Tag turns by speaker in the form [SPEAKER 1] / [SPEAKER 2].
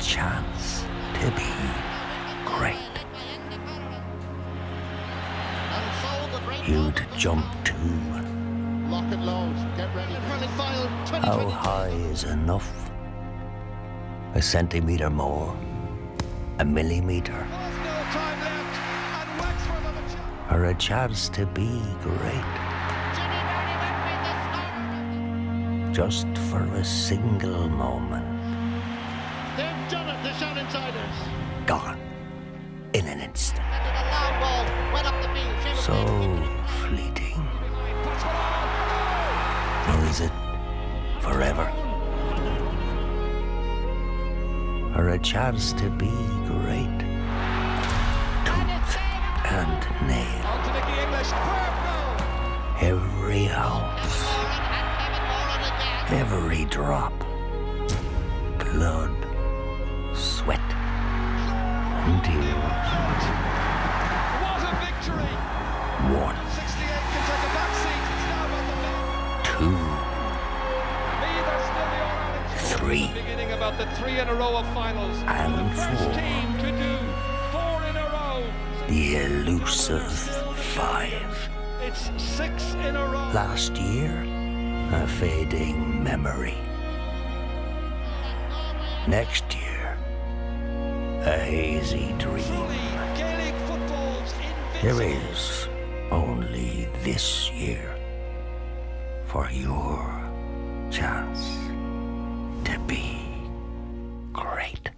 [SPEAKER 1] chance to be great. You'd jump
[SPEAKER 2] too.
[SPEAKER 1] How high is enough? A centimetre more? A millimetre?
[SPEAKER 2] A.
[SPEAKER 1] Or a chance to be great? Just for a single moment.
[SPEAKER 2] They've done it, the Shannonsiders.
[SPEAKER 1] Gone. In an instant.
[SPEAKER 3] So
[SPEAKER 1] So fleeting. Or is it forever? Or a chance to be great? Tooth and nail.
[SPEAKER 2] On to Nicky English. Where
[SPEAKER 1] Every ounce. Every drop. Blood, sweat, oh, and tears.
[SPEAKER 2] What a victory.
[SPEAKER 1] One,
[SPEAKER 2] 68 can take a back seat. It's now on the men.
[SPEAKER 1] two,
[SPEAKER 2] Me, there's still the All-Ireland.
[SPEAKER 1] Three.
[SPEAKER 2] Beginning about the three in a row of finals.
[SPEAKER 1] And four.
[SPEAKER 2] team to do four in a row.
[SPEAKER 1] the elusive five.
[SPEAKER 2] It's six in a row.
[SPEAKER 1] Last year, a fading memory. Next year, a hazy dream. There is only this year for your chance to be great.